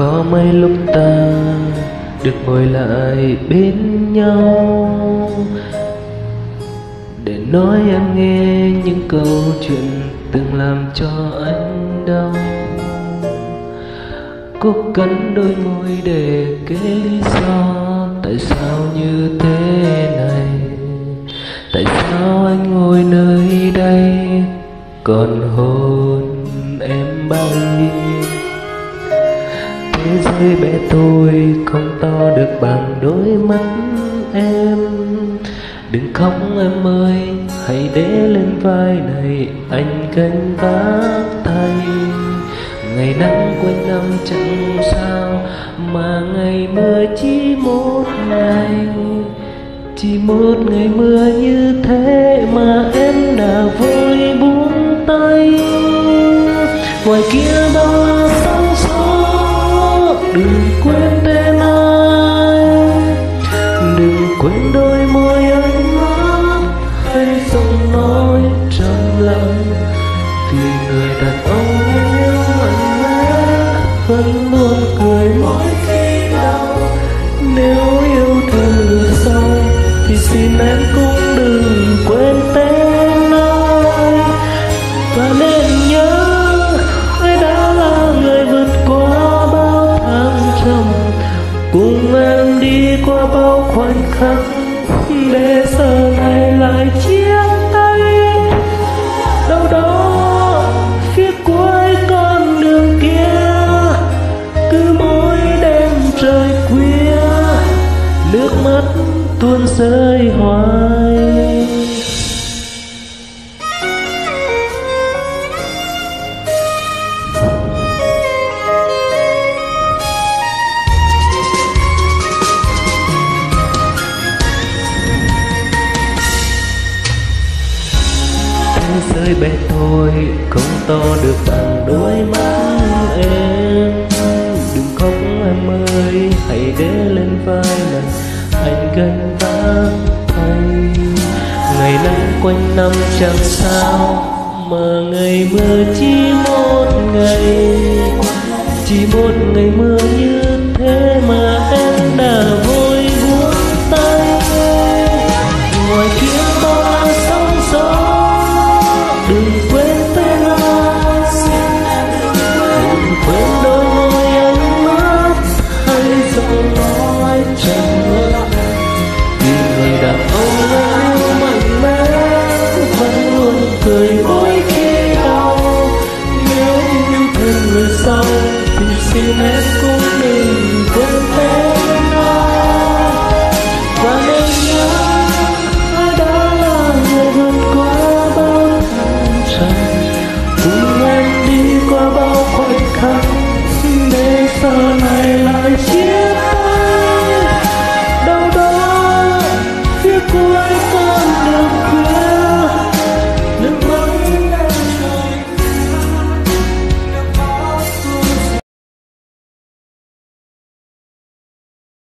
có mấy lúc ta được ngồi lại bên nhau. Để nói em nghe những câu chuyện từng làm cho anh đau. Cố cắn đôi môi để kể lý do tại sao như thế này. Tại sao anh ngồi nơi đây còn thế bé tôi không to được bằng đôi mắt em. Đừng khóc em ơi, hãy để lên vai này anh gánh vác thay ngày nắng quanh năm chẳng sao mà ngày mưa chỉ một ngày. Chỉ một ngày mưa như thế. Cùng em đi qua bao khoảnh khắc, để giờ này lại chia tay. Đâu đó, phía cuối con đường kia, cứ mỗi đêm trời khuya, nước mắt tuôn rơi hoài. Rơi bể bé không to được bằng đôi mắt em. Đừng khóc em ơi, hãy để lên vai này, anh gánh vác thay ngày nắng quanh năm chẳng sao, mà ngày mưa chỉ một ngày. Chỉ một ngày mưa như thế. Đau nếu